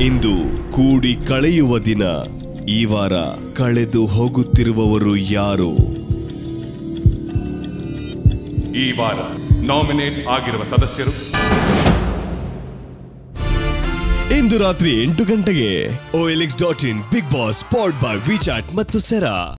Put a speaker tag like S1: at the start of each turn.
S1: ಇಂದು ಕೂಡಿ ಕಳೆಯುವ ದಿನ. ಈ ವಾರ ಕಳೆದು ಹೋಗುತ್ತಿರುವವರು ಯಾರು?
S2: ಈ ವಾರ ನಾಮಿನೇಟ್ ಆಗಿರುವ ಸದಸ್ಯರು?
S1: ಇಂದು ರಾತ್ರಿ ಎಂಟು ಗಂಟೆಗೆ OLX dot in Bigg Boss spot by WeChat ಮತ್ತು ಸೆರಾ